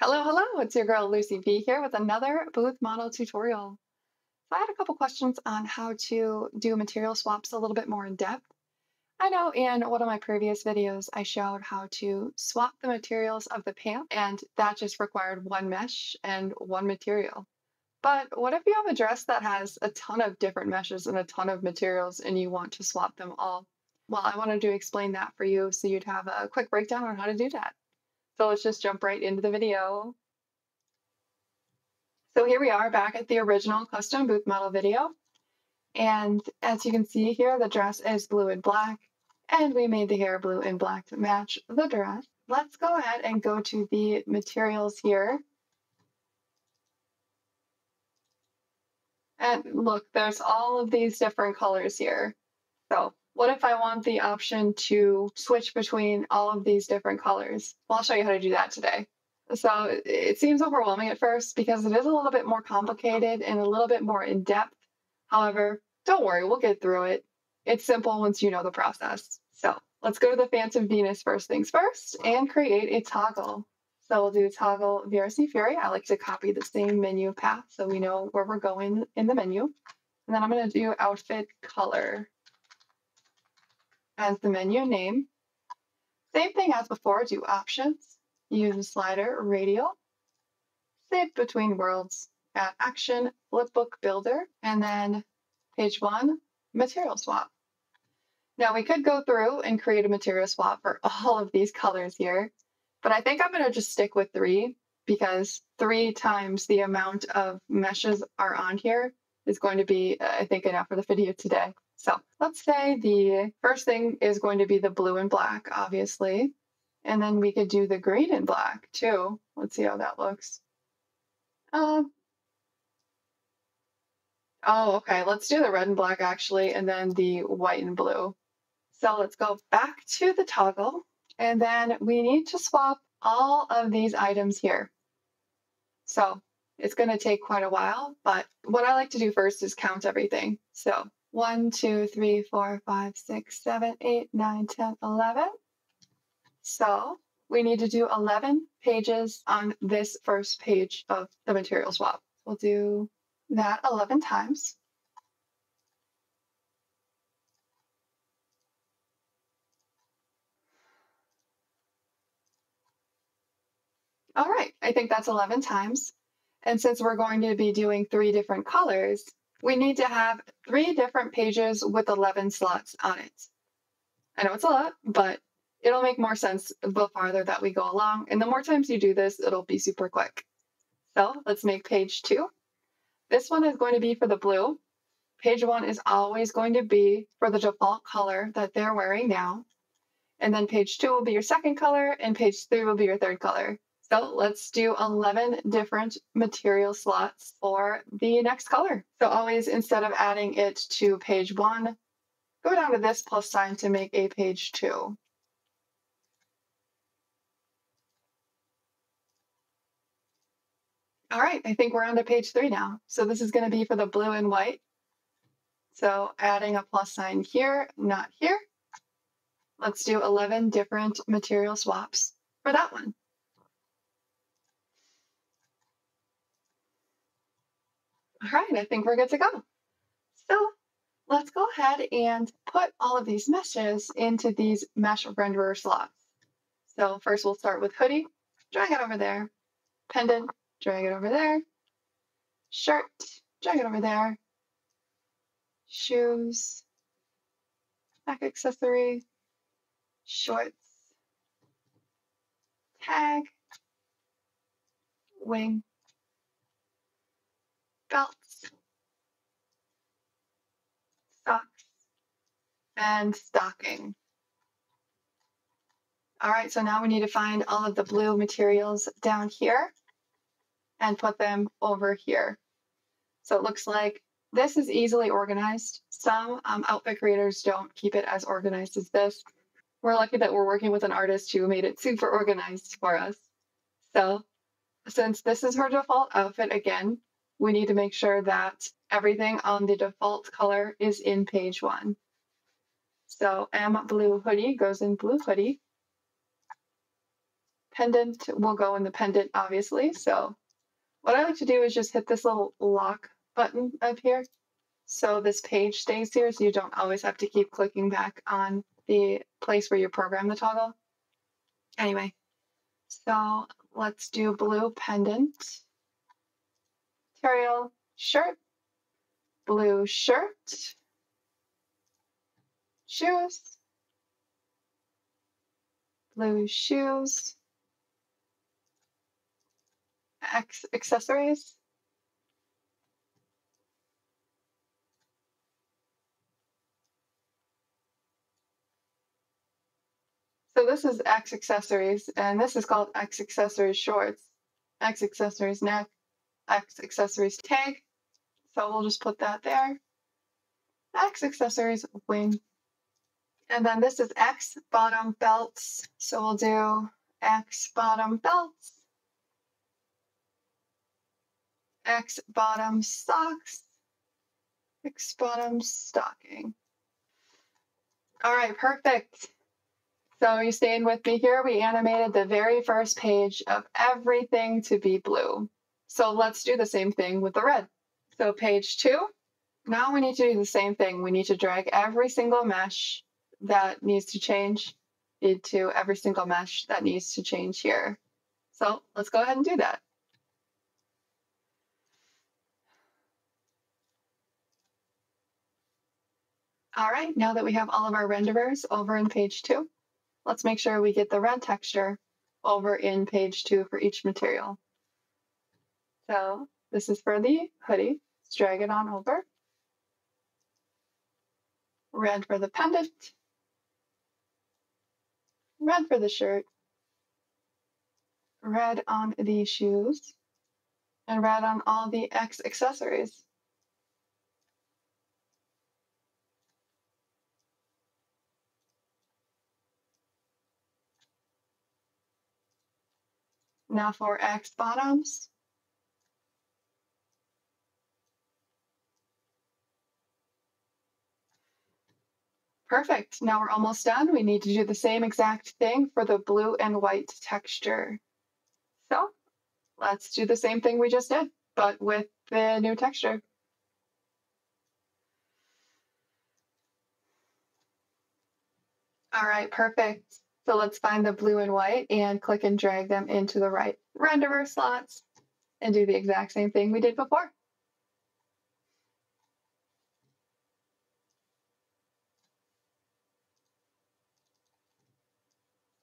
Hello, hello, it's your girl Lucy B here with another booth model tutorial. So I had a couple questions on how to do material swaps a little bit more in depth. I know in one of my previous videos I showed how to swap the materials of the pant and that just required one mesh and one material. But what if you have a dress that has a ton of different meshes and a ton of materials and you want to swap them all? Well, I wanted to explain that for you so you'd have a quick breakdown on how to do that. So let's just jump right into the video. So here we are back at the original custom booth model video. And as you can see here, the dress is blue and black, and we made the hair blue and black to match the dress. Let's go ahead and go to the materials here. And look, there's all of these different colors here. So what if I want the option to switch between all of these different colors? Well, I'll show you how to do that today. So it seems overwhelming at first because it is a little bit more complicated and a little bit more in depth. However, don't worry, we'll get through it. It's simple once you know the process. So let's go to the Phantom Venus first things first and create a toggle. So we'll do toggle VRC Fury. I like to copy the same menu path so we know where we're going in the menu. And then I'm going to do outfit color as the menu name. Same thing as before, do options, use slider radial, save between worlds, add action, flipbook builder, and then page one, material swap. Now we could go through and create a material swap for all of these colors here, but I think I'm gonna just stick with three because three times the amount of meshes are on here is going to be, uh, I think, enough for the video today. So let's say the first thing is going to be the blue and black, obviously. And then we could do the green and black too. Let's see how that looks. Um, oh, okay. Let's do the red and black actually, and then the white and blue. So let's go back to the toggle. And then we need to swap all of these items here. So it's going to take quite a while, but what I like to do first is count everything. So 1, 2, 3, 4, 5, 6, 7, 8, 9, 10, 11. So we need to do 11 pages on this first page of the material swap. We'll do that 11 times. All right, I think that's 11 times. And since we're going to be doing three different colors, we need to have three different pages with 11 slots on it. I know it's a lot, but it'll make more sense the farther that we go along. And the more times you do this, it'll be super quick. So let's make page two. This one is going to be for the blue. Page one is always going to be for the default color that they're wearing now. And then page two will be your second color, and page three will be your third color. So let's do 11 different material slots for the next color. So always, instead of adding it to page one, go down to this plus sign to make a page two. All right, I think we're on to page three now. So this is going to be for the blue and white. So adding a plus sign here, not here. Let's do 11 different material swaps for that one. All right, I think we're good to go. So let's go ahead and put all of these meshes into these mesh renderer slots. So first we'll start with hoodie, drag it over there, pendant, drag it over there, shirt, drag it over there, shoes, back accessory, shorts, tag, wing, belts, socks, and stocking. All right, so now we need to find all of the blue materials down here and put them over here. So it looks like this is easily organized. Some um, outfit creators don't keep it as organized as this. We're lucky that we're working with an artist who made it super organized for us. So since this is her default outfit, again, we need to make sure that everything on the default color is in page one. So M blue hoodie goes in blue hoodie. pendant will go in the pendant, obviously. So what I like to do is just hit this little lock button up here. So this page stays here so you don't always have to keep clicking back on the place where you program the toggle. Anyway, so let's do blue pendant, material, shirt, blue shirt, shoes, blue shoes, X accessories. So this is X accessories, and this is called X accessories shorts, X accessories neck, X accessories tag. So we'll just put that there. X accessories wing. And then this is X bottom belts. So we'll do X bottom belts. X bottom socks, X bottom stocking. All right, perfect. So you staying with me here? We animated the very first page of everything to be blue. So let's do the same thing with the red. So page two, now we need to do the same thing. We need to drag every single mesh that needs to change into every single mesh that needs to change here. So let's go ahead and do that. All right, now that we have all of our renderers over in page two, let's make sure we get the red texture over in page two for each material. So this is for the hoodie. Let's drag it on over. Red for the pendant. Red for the shirt. Red on the shoes. And red on all the X accessories. Now for X bottoms. Perfect. Now we're almost done. We need to do the same exact thing for the blue and white texture. So let's do the same thing we just did, but with the new texture. All right, perfect. So let's find the blue and white and click and drag them into the right renderer slots and do the exact same thing we did before.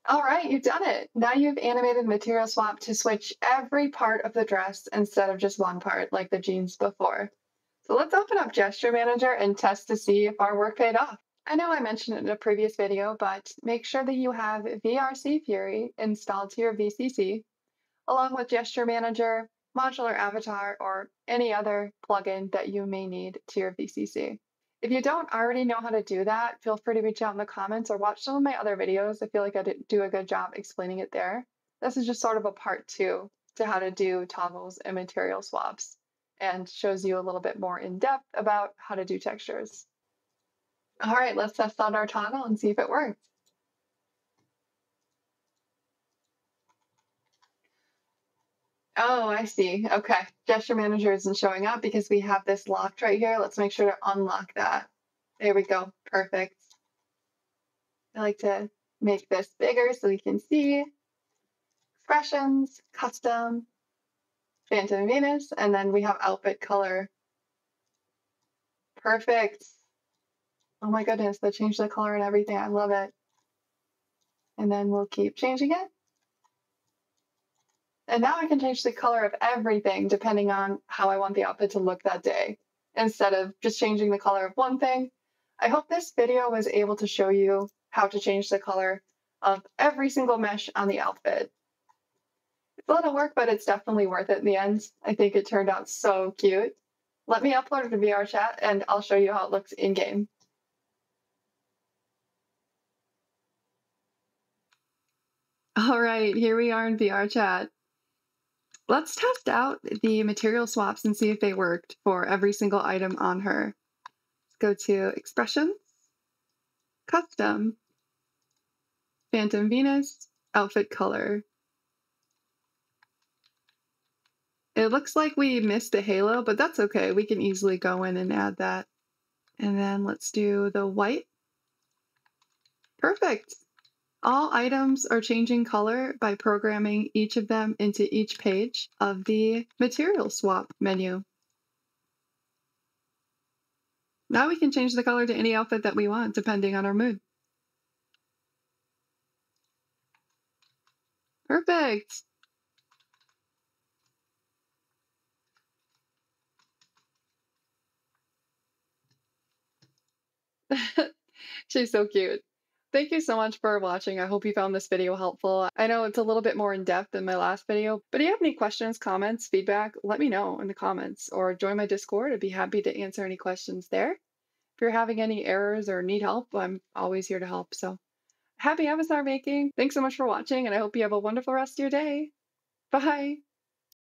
All right, you've done it. Now you've animated material swap to switch every part of the dress instead of just one part like the jeans before. So let's open up Gesture Manager and test to see if our work paid off. I know I mentioned it in a previous video, but make sure that you have VRC Fury installed to your VCC, along with Gesture Manager, Modular Avatar, or any other plugin that you may need to your VCC. If you don't already know how to do that, feel free to reach out in the comments or watch some of my other videos. I feel like I do a good job explaining it there. This is just sort of a part two to how to do toggles and material swaps and shows you a little bit more in depth about how to do textures. All right, let's test out our toggle and see if it works. Oh, I see. Okay. Gesture Manager isn't showing up because we have this locked right here. Let's make sure to unlock that. There we go. Perfect. I like to make this bigger so we can see expressions, custom, Phantom Venus, and then we have outfit color. Perfect. Oh my goodness, they changed the color and everything. I love it. And then we'll keep changing it. And now I can change the color of everything depending on how I want the outfit to look that day, instead of just changing the color of one thing. I hope this video was able to show you how to change the color of every single mesh on the outfit. It's a lot of work, but it's definitely worth it in the end. I think it turned out so cute. Let me upload it to VR chat and I'll show you how it looks in game. All right, here we are in VR chat. Let's test out the material swaps and see if they worked for every single item on her. Let's go to Expressions, Custom, Phantom Venus, Outfit Color. It looks like we missed a halo, but that's okay. We can easily go in and add that. And then let's do the white. Perfect. All items are changing color by programming each of them into each page of the material swap menu. Now we can change the color to any outfit that we want depending on our mood. Perfect. She's so cute. Thank you so much for watching. I hope you found this video helpful. I know it's a little bit more in depth than my last video, but if you have any questions, comments, feedback, let me know in the comments or join my Discord. I'd be happy to answer any questions there. If you're having any errors or need help, I'm always here to help. So happy avatar making. Thanks so much for watching, and I hope you have a wonderful rest of your day. Bye.